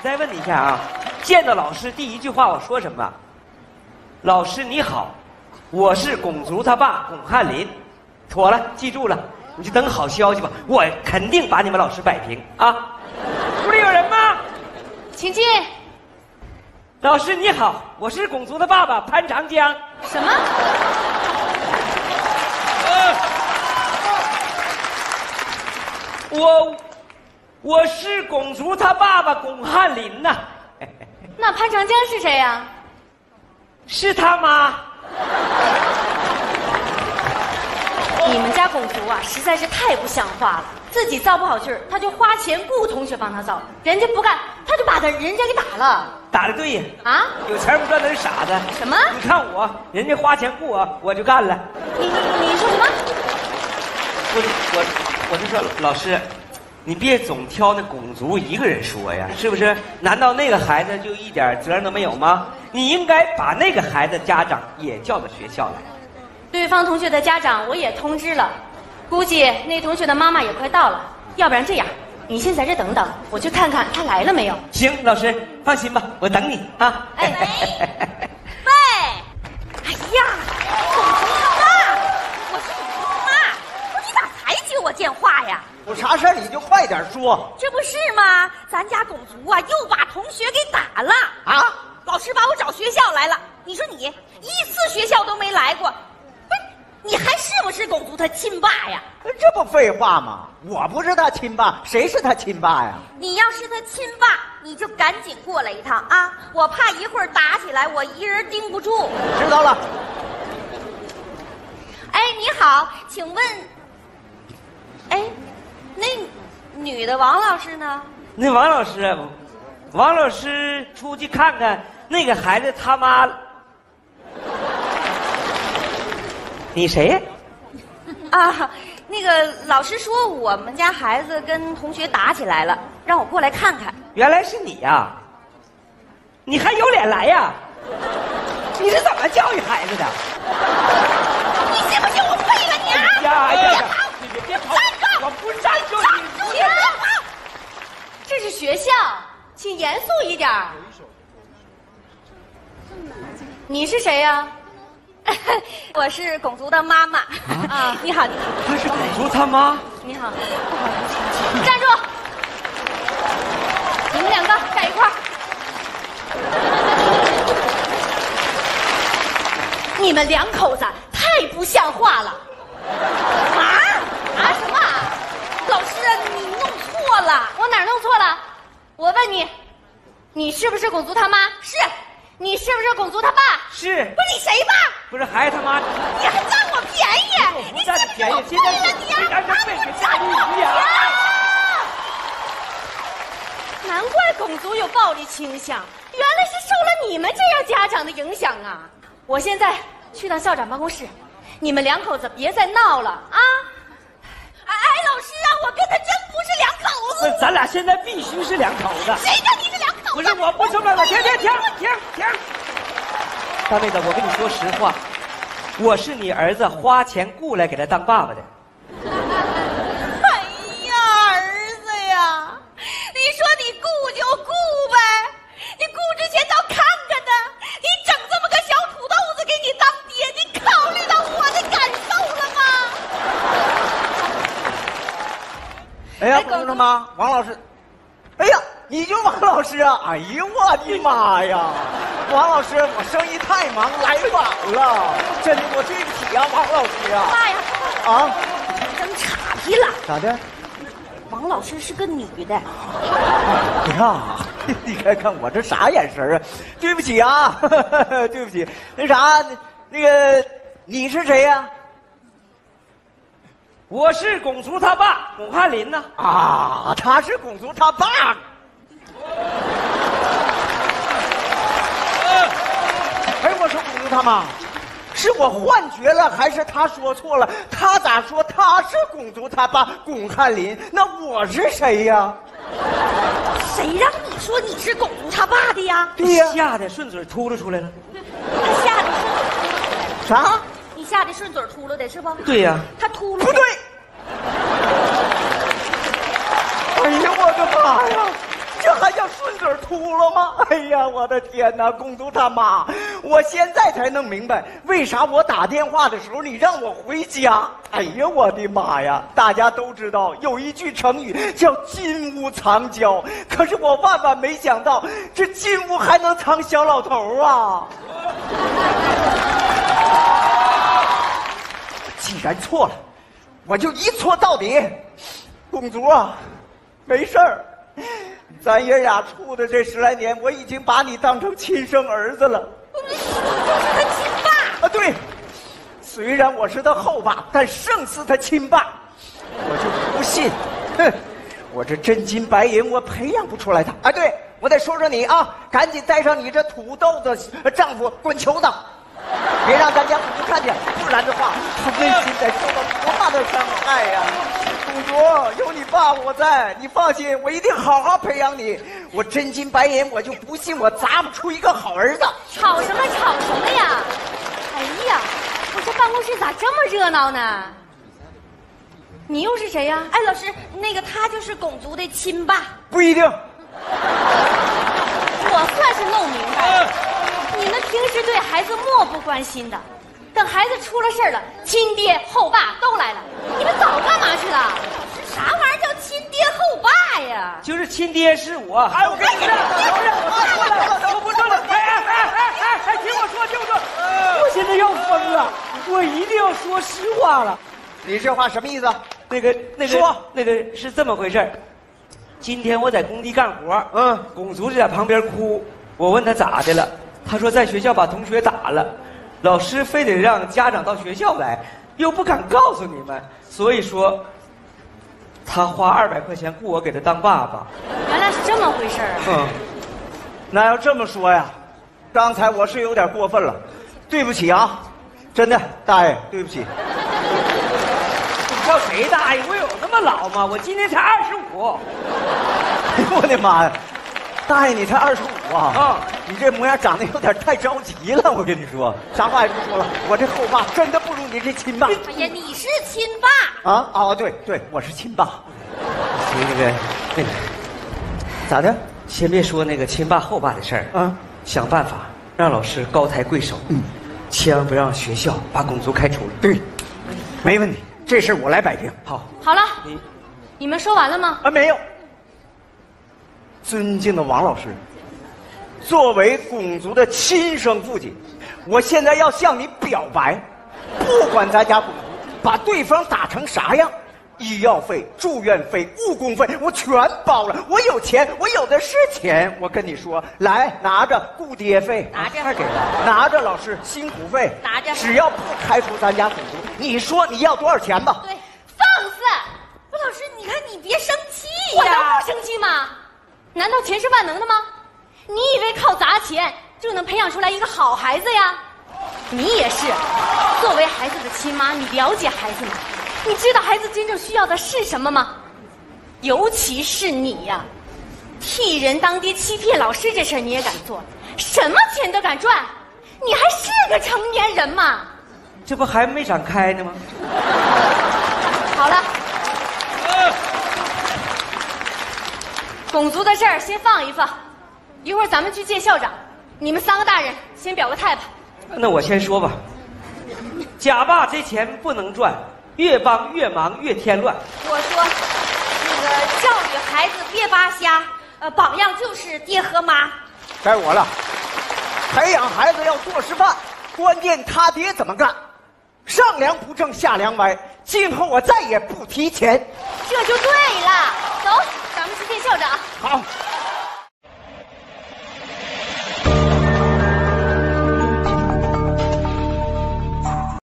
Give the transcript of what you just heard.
我再问你一下啊，见到老师第一句话我说什么？老师你好，我是巩足他爸巩汉林。妥了，记住了，你就等好消息吧。我肯定把你们老师摆平啊！屋里有人吗？请进。老师你好，我是巩足的爸爸潘长江。什么？我我是巩竹他爸爸巩汉林呐。那潘长江是谁呀、是他妈。你们家巩竹啊，实在是太不像话了。自己造不好句儿，他就花钱雇同学帮他造，人家不干，他就把他人家给打了。打的对呀，啊？有钱不赚那是傻子。什么你看我，人家花钱雇我，我就干了。你你你说什么？我我我是说老师，你别总挑那巩竹一个人说呀，是不是？难道那个孩子就一点责任都没有吗？你应该把那个孩子家长也叫到学校来。对方同学的家长我也通知了，估计那同学的妈妈也快到了。要不然这样，你先在这等等，我去看看他来了没有。行，老师放心吧，我等你啊。哎 呀，巩竹他妈，我是巩竹他妈，不是你咋才接我电话呀？有啥事儿你就快点说这不是吗？咱家巩竹啊，又把同学给打了啊！老师把我找学校来了，你说你一次学校都没来过，不是？你还是不是巩竹他亲爸呀？这不废话吗？我不是他亲爸，谁是他亲爸呀？你要是他亲爸，你就赶紧过来一趟啊！我怕一会儿打起来，我一人盯不住。知道了，哎，你好，请问，哎，那女的王老师呢？那王老师，王老师出去看看那个孩子他妈。你谁呀？啊，那个老师说我们家孩子跟同学打起来了，让我过来看看。原来是你呀、你还有脸来呀？你是怎么教育孩子的？你信不信我废了你啊？呀呀呀！跑你别跑！站住！我不站住站你！住！你别跑！这是学校，请严肃一点儿。你是谁呀、我是巩竹的妈妈。啊你好，你好，她是巩竹他妈。你好，不好意思站住！你们两个站一块儿。你们两口子太不像话了！啊啊什么啊？老师啊，你弄错了。我哪儿弄错了？我问你，你是不是巩竹他妈？是，你是不是巩足他爸？是不是你谁吧？不是孩子他妈？你还占我便宜？我不你占你便宜，信不信我现在废了你啊？让这被啊给吓唬你呀！难怪拱族有暴力倾向，原来是受了你们这样家长的影响啊！我现在去趟校长办公室，你们两口子别再闹了啊！哎哎，老师啊，我跟他真不是两口子。咱俩现在必须是两口子。谁跟你是两口子？不是，我不承认了！停停停停停！大妹子，我跟你说实话，我是你儿子花钱雇来给他当爸爸的。哎呀，儿子呀，你说你雇就雇呗，你雇之前倒看看他，你整这么个小土豆子给你当爹，你考虑到我的感受了吗？哎呀，哎公主妈，王老师，哎呀，你就王老师啊！哎呦我的妈呀，王老师，我生意太忙，来晚了，真的，我对不起啊，王老师啊！爸呀，啊，整岔劈了。咋的？王老师是个女的，哎呀，你看看我这啥眼神啊？对不起啊，对不起。那啥，那个你是谁呀、我是巩叔他爸巩汉林呐。啊？他是巩叔他爸。哎，我说巩竹他妈，是我幻觉了，还是他说错了？他咋说他是巩竹他爸巩汉林？那我是谁呀？谁让你说你是巩竹他爸的呀？对呀、吓得顺嘴秃噜出来了。他吓得顺，啥？你吓得顺嘴秃噜的是不？对呀、他秃噜不对！哎呀，我的妈呀！这还叫顺嘴秃噜吗？哎呀，我的天哪！公主他妈，我现在才能明白为啥我打电话的时候你让我回家。哎呀，我的妈呀！大家都知道有一句成语叫“金屋藏娇”，可是我万万没想到，这金屋还能藏小老头啊！既然错了，我就一错到底。公主啊，没事儿，咱爷俩处的这十来年，我已经把你当成亲生儿子了。就是他亲爸。啊，对，虽然我是他后爸，但胜似他亲爸。我就不信，哼，我这真金白银我培养不出来他。啊，对，我再说说你啊，赶紧带上你这土豆子丈夫滚球子。别让咱家看见，然的话，他内心得受到多大的伤害呀！公主，有你爸我在，你放心，我一定好好培养你。我真金白银，我就不信我砸不出一个好儿子。吵什么吵什么呀？哎呀，我这办公室咋这么热闹呢？你又是谁呀？哎，老师，那个他就是拱族的亲爸。不一定。我算是弄明白了，你们平时对孩子漠不关心的，等孩子出了事儿了，亲爹后爸都来了，你们早干嘛去了？啥玩意儿叫亲爹后爸呀？就是亲爹是我。哎，我跟你说，我不说了，哎哎哎哎哎哎，听我说，听我说，我现在要疯了，我一定要说实话了。你这话什么意思？那个那个说那个是这么回事儿今天我在工地干活，嗯公主就在旁边哭。我问他咋的了，他说在学校把同学打了，老师非得让家长到学校来，又不敢告诉你们，所以说，他花二百块钱雇我给他当爸爸。原来是这么回事儿啊！嗯，那要这么说呀，刚才我是有点过分了，对不起啊，真的，大爷，对不起。你叫谁大爷？我有那么老吗？我今年才二十五。哎呦我的妈呀，大爷你才二十五啊！啊你这模样长得有点太着急了，我跟你说，啥话也不说了，我这后爸真的不如你这亲爸哎呀，你是亲爸。啊！哦，对对，我是亲爸，那个那个，咋的？先别说那个亲爸后爸的事儿，啊，想办法让老师高抬贵手，嗯，千万不让学校把公族开除了。对，没问题，这事儿我来摆平。好，好了，你你们说完了吗？啊，没有。尊敬的王老师，作为拱族的亲生父亲，我现在要向你表白，不管咱家拱族把对方打成啥样，医药费、住院费、误工费我全包了。我有钱，我有的是钱。我跟你说，来拿着顾爹费，拿着快给了，拿着老师辛苦费，拿着只要不开除咱家拱族，你说你要多少钱吧？对，放肆！不，老师，你看你别生气我能呀不。生气吗？难道钱是万能的吗？你以为靠砸钱就能培养出来一个好孩子呀？你也是，作为孩子的亲妈，你了解孩子吗？你知道孩子真正需要的是什么吗？尤其是你呀，替人当爹、欺骗老师这事儿你也敢做，什么钱都敢赚，你还是个成年人吗？这不还没展开呢吗？好了，拱族的事儿先放一放，一会儿咱们去见校长。你们三个大人先表个态吧。那我先说吧，假爸这钱不能赚，越帮越忙越添乱。我说，那个教育孩子别扒瞎，呃，榜样就是爹和妈。该我了。培养孩子要做示范，关键他爹怎么干，上梁不正下梁歪。今后我再也不提钱。这就对了。走，咱们去见校长。好。